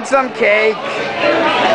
Want some cake?